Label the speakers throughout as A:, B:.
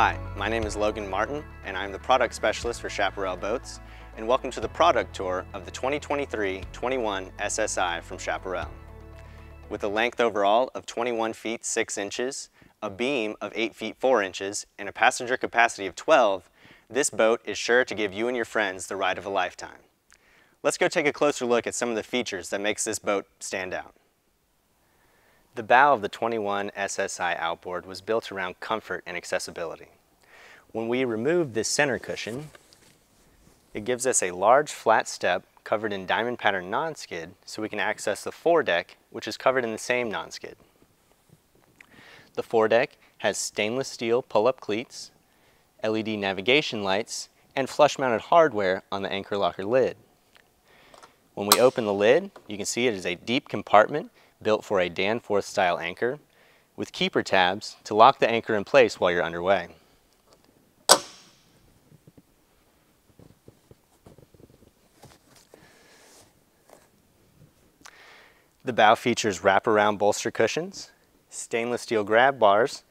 A: Hi, my name is Logan Martin and I'm the product specialist for Chaparral Boats and welcome to the product tour of the 2023-21 SSI from Chaparral. With a length overall of 21 feet 6 inches, a beam of 8 feet 4 inches, and a passenger capacity of 12, this boat is sure to give you and your friends the ride of a lifetime. Let's go take a closer look at some of the features that makes this boat stand out. The bow of the 21 SSI outboard was built around comfort and accessibility. When we remove this center cushion, it gives us a large flat step covered in diamond pattern non-skid so we can access the foredeck which is covered in the same non-skid. The foredeck has stainless steel pull-up cleats, LED navigation lights, and flush-mounted hardware on the anchor locker lid. When we open the lid, you can see it is a deep compartment built for a Danforth style anchor with keeper tabs to lock the anchor in place while you're underway. The bow features wraparound bolster cushions, stainless steel grab bars,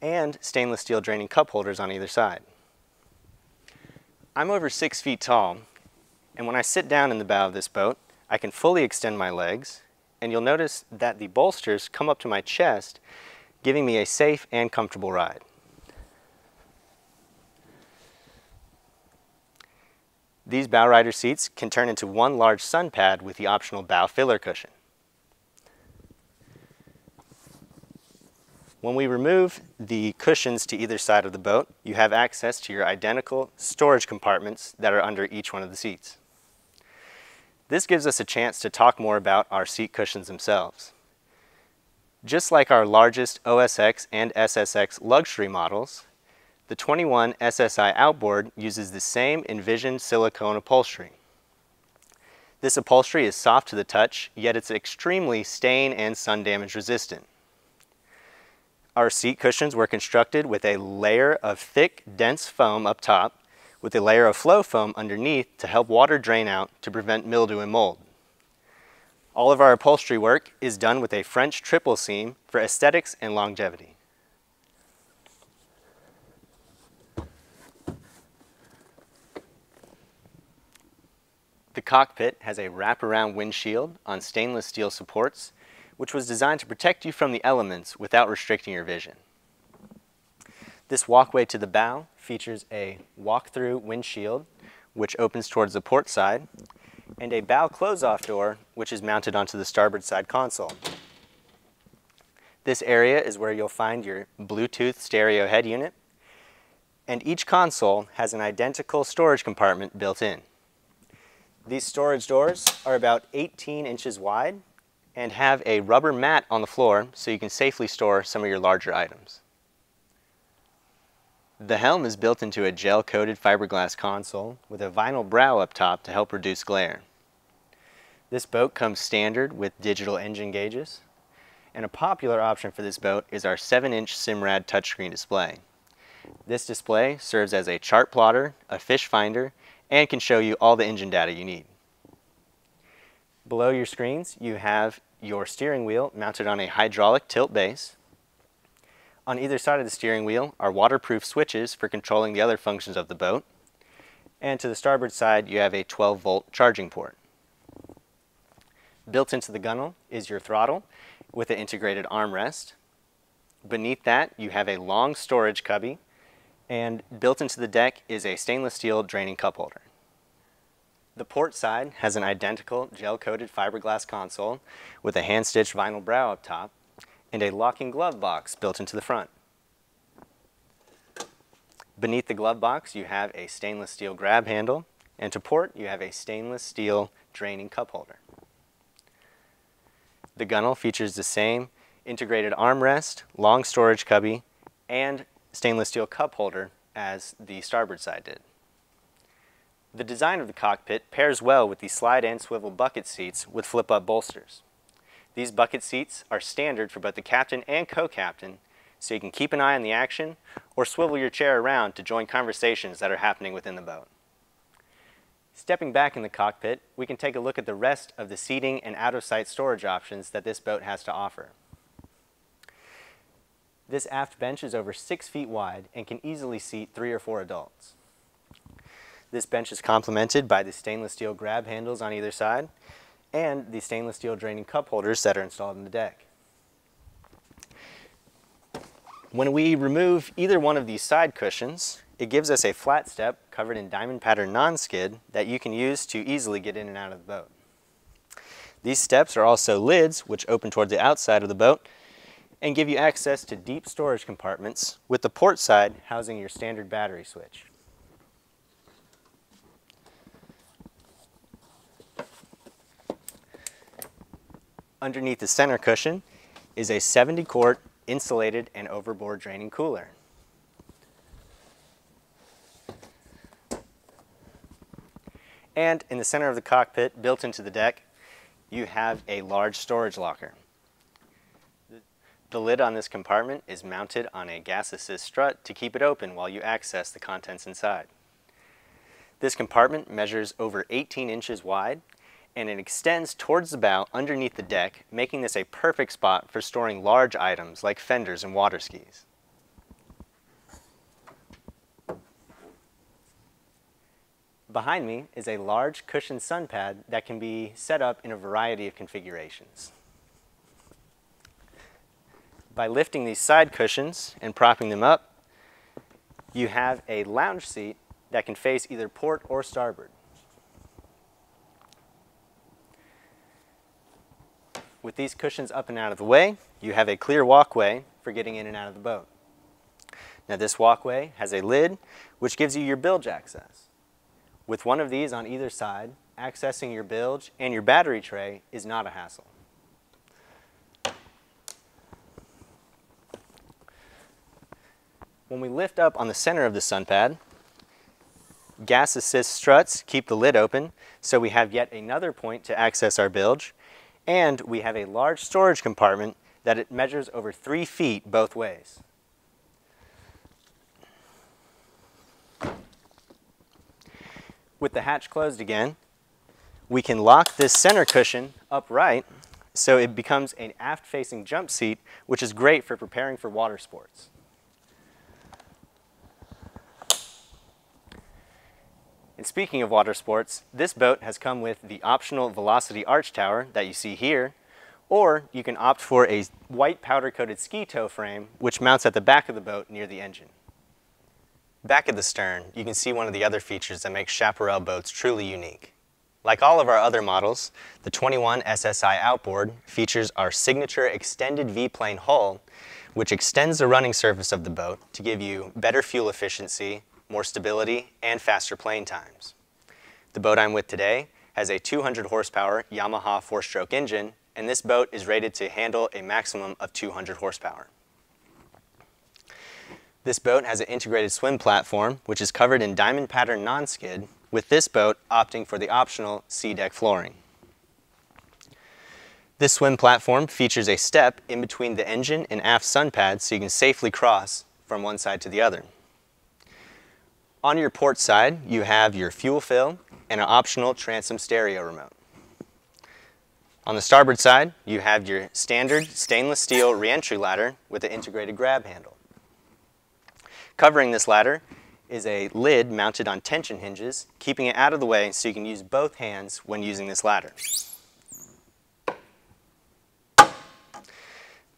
A: and stainless steel draining cup holders on either side. I'm over six feet tall, and when I sit down in the bow of this boat, I can fully extend my legs, and you'll notice that the bolsters come up to my chest, giving me a safe and comfortable ride. These bow rider seats can turn into one large sun pad with the optional bow filler cushion. When we remove the cushions to either side of the boat, you have access to your identical storage compartments that are under each one of the seats. This gives us a chance to talk more about our seat cushions themselves. Just like our largest OSX and SSX luxury models, the 21 SSI outboard uses the same envisioned silicone upholstery. This upholstery is soft to the touch, yet it's extremely stain and sun damage resistant. Our seat cushions were constructed with a layer of thick, dense foam up top with a layer of flow foam underneath to help water drain out to prevent mildew and mold. All of our upholstery work is done with a French triple seam for aesthetics and longevity. The cockpit has a wraparound windshield on stainless steel supports which was designed to protect you from the elements without restricting your vision. This walkway to the bow features a walk-through windshield, which opens towards the port side, and a bow close-off door, which is mounted onto the starboard side console. This area is where you'll find your Bluetooth stereo head unit, and each console has an identical storage compartment built in. These storage doors are about 18 inches wide and have a rubber mat on the floor so you can safely store some of your larger items. The helm is built into a gel-coated fiberglass console with a vinyl brow up top to help reduce glare. This boat comes standard with digital engine gauges, and a popular option for this boat is our 7-inch Simrad touchscreen display. This display serves as a chart plotter, a fish finder, and can show you all the engine data you need. Below your screens, you have your steering wheel mounted on a hydraulic tilt base. On either side of the steering wheel are waterproof switches for controlling the other functions of the boat. And to the starboard side, you have a 12 volt charging port. Built into the gunnel is your throttle with an integrated armrest. Beneath that, you have a long storage cubby, and built into the deck is a stainless steel draining cup holder. The port side has an identical gel-coated fiberglass console with a hand-stitched vinyl brow up top and a locking glove box built into the front. Beneath the glove box, you have a stainless steel grab handle, and to port, you have a stainless steel draining cup holder. The gunnel features the same integrated armrest, long storage cubby, and stainless steel cup holder as the starboard side did. The design of the cockpit pairs well with the slide and swivel bucket seats with flip-up bolsters. These bucket seats are standard for both the captain and co-captain, so you can keep an eye on the action or swivel your chair around to join conversations that are happening within the boat. Stepping back in the cockpit, we can take a look at the rest of the seating and out-of-sight storage options that this boat has to offer. This aft bench is over six feet wide and can easily seat three or four adults. This bench is complemented by the stainless steel grab handles on either side and the stainless steel draining cup holders that are installed in the deck. When we remove either one of these side cushions, it gives us a flat step covered in diamond pattern non-skid that you can use to easily get in and out of the boat. These steps are also lids which open toward the outside of the boat and give you access to deep storage compartments with the port side housing your standard battery switch. Underneath the center cushion is a 70 quart insulated and overboard draining cooler. And in the center of the cockpit, built into the deck, you have a large storage locker. The lid on this compartment is mounted on a gas assist strut to keep it open while you access the contents inside. This compartment measures over 18 inches wide and it extends towards the bow underneath the deck, making this a perfect spot for storing large items like fenders and water skis. Behind me is a large cushioned sun pad that can be set up in a variety of configurations. By lifting these side cushions and propping them up, you have a lounge seat that can face either port or starboard. With these cushions up and out of the way, you have a clear walkway for getting in and out of the boat. Now this walkway has a lid which gives you your bilge access. With one of these on either side, accessing your bilge and your battery tray is not a hassle. When we lift up on the center of the sun pad, gas assist struts keep the lid open, so we have yet another point to access our bilge, and we have a large storage compartment that it measures over three feet both ways. With the hatch closed again, we can lock this center cushion upright so it becomes an aft-facing jump seat, which is great for preparing for water sports. And speaking of water sports, this boat has come with the optional Velocity Arch Tower that you see here, or you can opt for a white powder-coated ski tow frame, which mounts at the back of the boat near the engine. Back at the stern, you can see one of the other features that makes Chaparral boats truly unique. Like all of our other models, the 21 SSI outboard features our signature extended V-plane hull, which extends the running surface of the boat to give you better fuel efficiency more stability, and faster plane times. The boat I'm with today has a 200 horsepower Yamaha four-stroke engine, and this boat is rated to handle a maximum of 200 horsepower. This boat has an integrated swim platform, which is covered in diamond pattern non-skid, with this boat opting for the optional SeaDek flooring. This swim platform features a step in between the engine and aft sun pads so you can safely cross from one side to the other. On your port side, you have your fuel fill and an optional transom stereo remote. On the starboard side, you have your standard stainless steel reentry ladder with an integrated grab handle. Covering this ladder is a lid mounted on tension hinges, keeping it out of the way so you can use both hands when using this ladder.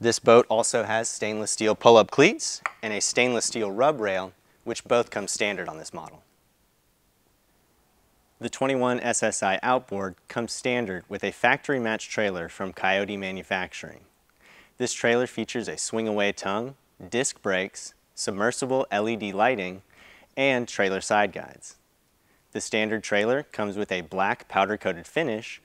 A: This boat also has stainless steel pull-up cleats and a stainless steel rub rail which both come standard on this model. The 21 SSI outboard comes standard with a factory match trailer from Coyote Manufacturing. This trailer features a swing-away tongue, disc brakes, submersible LED lighting, and trailer side guides. The standard trailer comes with a black powder-coated finish,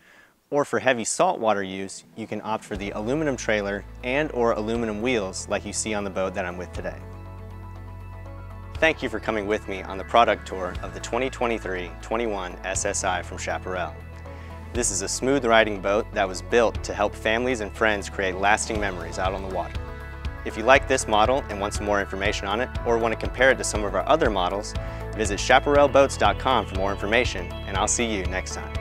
A: or for heavy saltwater use, you can opt for the aluminum trailer and or aluminum wheels like you see on the boat that I'm with today. Thank you for coming with me on the product tour of the 2023-21 SSI from Chaparral. This is a smooth riding boat that was built to help families and friends create lasting memories out on the water. If you like this model and want some more information on it, or want to compare it to some of our other models, visit chaparralboats.com for more information, and I'll see you next time.